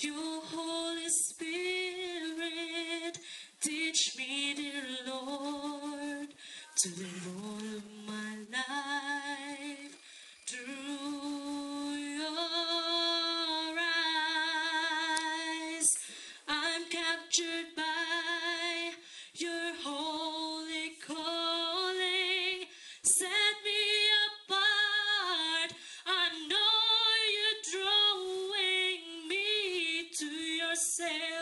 Your Holy Spirit, teach me, dear Lord, to live all of my life I